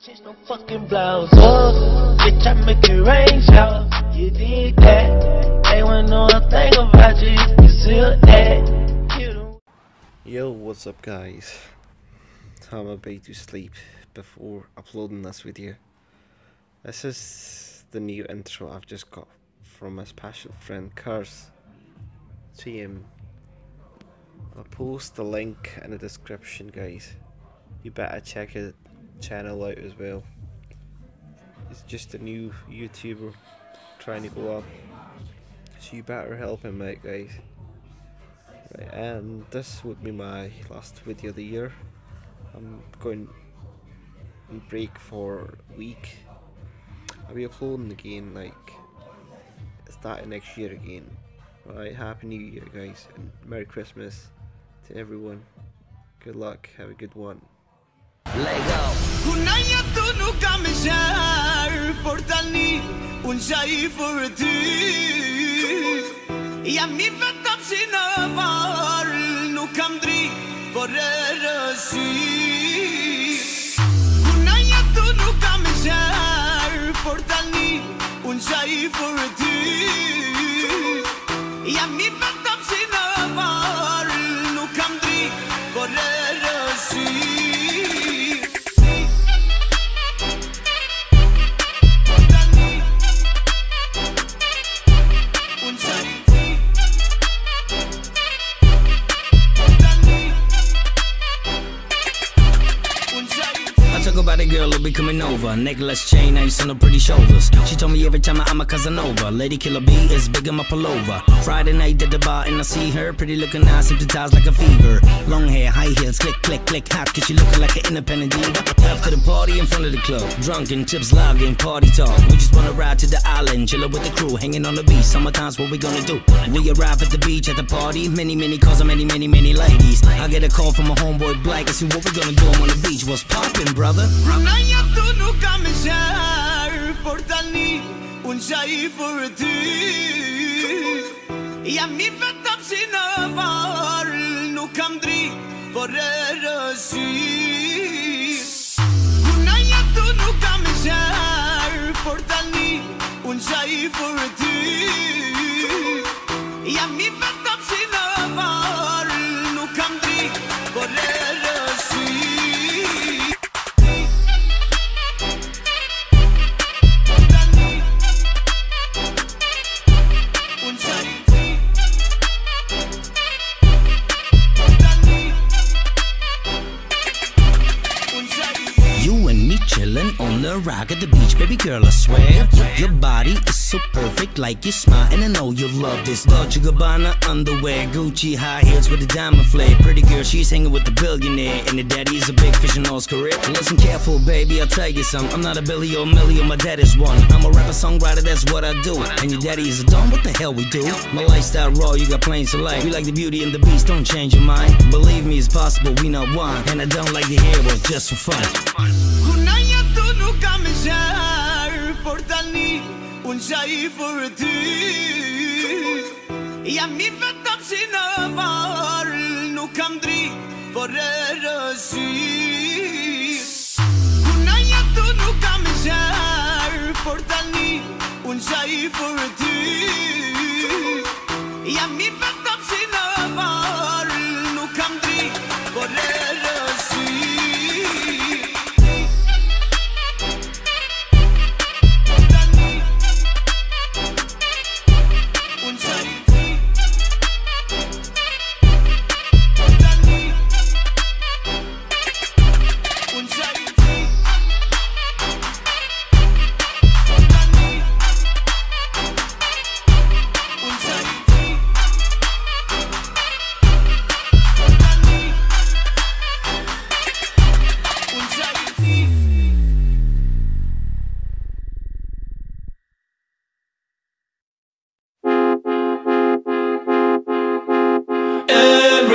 Change no fucking blouse up. Bitch, I make it rain shower. You did that. They wouldn't know a thing about you. You conceal that. Yo, what's up guys? Time I'm about to sleep before uploading this video. This is the new intro I've just got from my special friend Curse. TM. I'll post the link in the description guys. You better check his channel out as well. He's just a new YouTuber trying to go up. So you better help him out guys. Right, and this would be my last video of the year. I'm going on break for a week. I'll be uploading again like starting next year again. Alright, happy new year guys and Merry Christmas to everyone. Good luck, have a good one. Let go Kunaja tu nuk kam e sharë Por tani unë qaj për ty. Jam i vetëm si në varë Nuk kam dri por e rësi. Kunaja tu nuk kam e sharë Por tani unë qaj për ty. Jam i vetëm about girl who be coming over. Necklace chain, ice on her pretty shoulders. She told me every time I'm a Casanova. Lady Killer B is big in my pullover. Friday night at the bar and I see her. Pretty looking eyes, hypnotized like a fever. Long hair, high heels, click, click, click, hot. Cause she looking like an independent diva. After the party in front of the club. Drunken, chips, logging, party talk. We just wanna ride to the island, chillin' with the crew, hanging on the beach. Summertime's what we gonna do. We arrive at the beach at the party. Many, many calls, and many, many, many ladies. I get a call from a homeboy Black. I see what we gonna do. I'm on the beach. What's poppin', brother? Vetëm si Borrero sí Una ja të nuk kam e qarë Por tani unë qaj për ty Jam i për rock at the beach, baby girl. I swear your body is so perfect, like you smile, and I know you love this. Dolce Gabbana underwear, Gucci high heels with a diamond flare. Pretty girl, she's hanging with the billionaire, and the daddy is a big fish in all's career. Listen careful, baby, I'll tell you something. I'm not a Billy or Millie, or my dad is one. I'm a rapper, songwriter, that's what I do. And your daddy is a dumb, what the hell we do? My lifestyle raw, you got planes to like. We like the beauty and the beast, don't change your mind. Believe me, it's possible, we not one. And I don't like the hair, but just for fun. ju kam e gjarë Por tani unë qa i për ty. Jam i vetëm si në varë Nuk kam dri, por e rësi. Kuna jetu nuk kam e gjarë Por tani unë qa i për ty.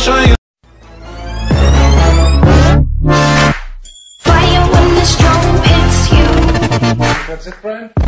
sounds like trying. Fire when the storm hits you. That's it, Brian?